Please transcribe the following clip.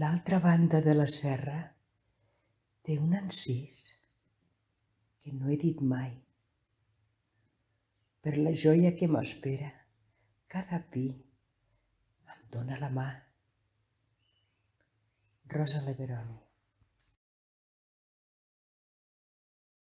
L'altra banda de la serra té un encís que no he dit mai. Per la joia que m'espera, cada pi em dóna la mà. Rosa Leveroni.